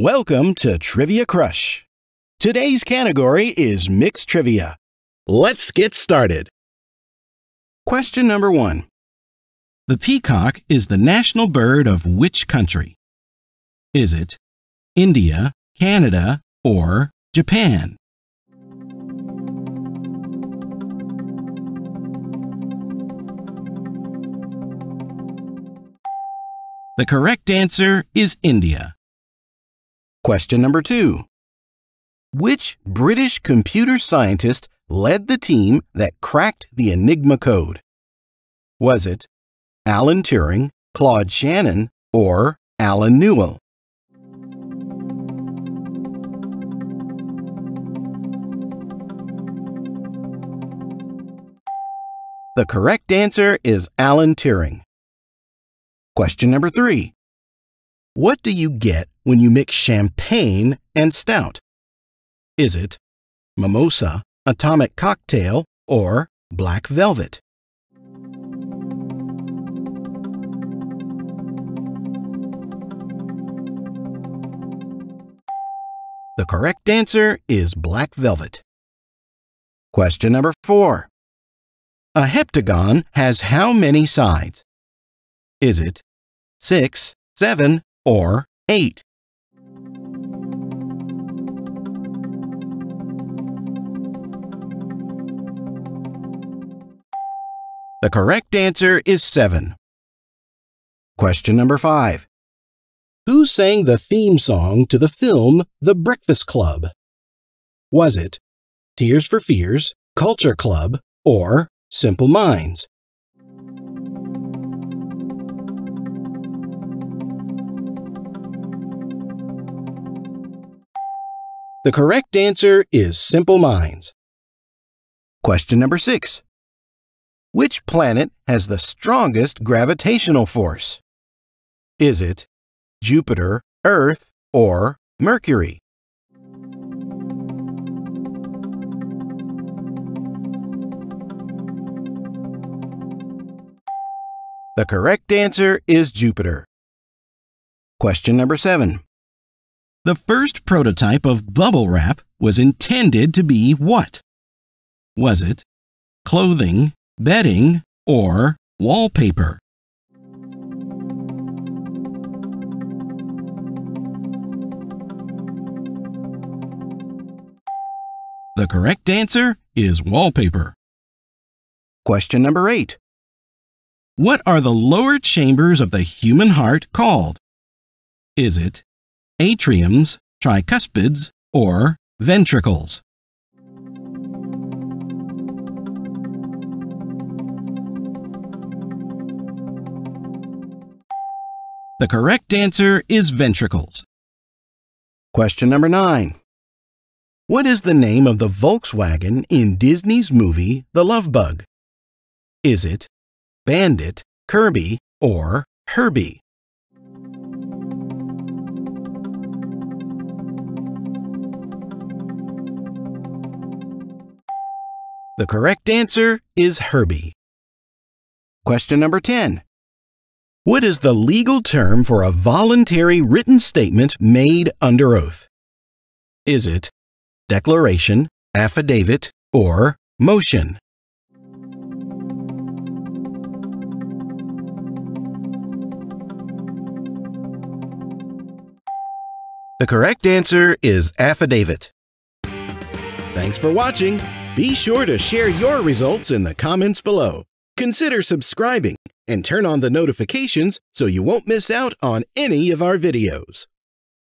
Welcome to Trivia Crush. Today's category is Mixed Trivia. Let's get started. Question number one. The peacock is the national bird of which country? Is it India, Canada, or Japan? The correct answer is India. Question number two. Which British computer scientist led the team that cracked the Enigma code? Was it Alan Turing, Claude Shannon, or Allen Newell? The correct answer is Alan Turing. Question number three. What do you get when you mix champagne and stout? Is it mimosa, atomic cocktail, or black velvet? The correct answer is black velvet. Question number four. A heptagon has how many sides? Is it six, seven, or eight? The correct answer is seven. Question number five. Who sang the theme song to the film The Breakfast Club? Was it Tears for Fears, Culture Club, or Simple Minds? The correct answer is Simple Minds. Question number six. Which planet has the strongest gravitational force? Is it Jupiter, Earth, or Mercury? The correct answer is Jupiter. Question number seven. The first prototype of bubble wrap was intended to be what? Was it clothing, bedding, or wallpaper? The correct answer is wallpaper. Question number 8. What are the lower chambers of the human heart called? Is it atriums, tricuspids, or ventricles? The correct answer is ventricles. Question number 9. What is the name of the Volkswagen in Disney's movie The Love Bug? Is it Bandit, Kirby, or Herbie? The correct answer is Herbie. Question number 10. What is the legal term for a voluntary written statement made under oath? Is it declaration, affidavit, or motion? The correct answer is affidavit. Thanks for watching. Be sure to share your results in the comments below. Consider subscribing and turn on the notifications so you won't miss out on any of our videos.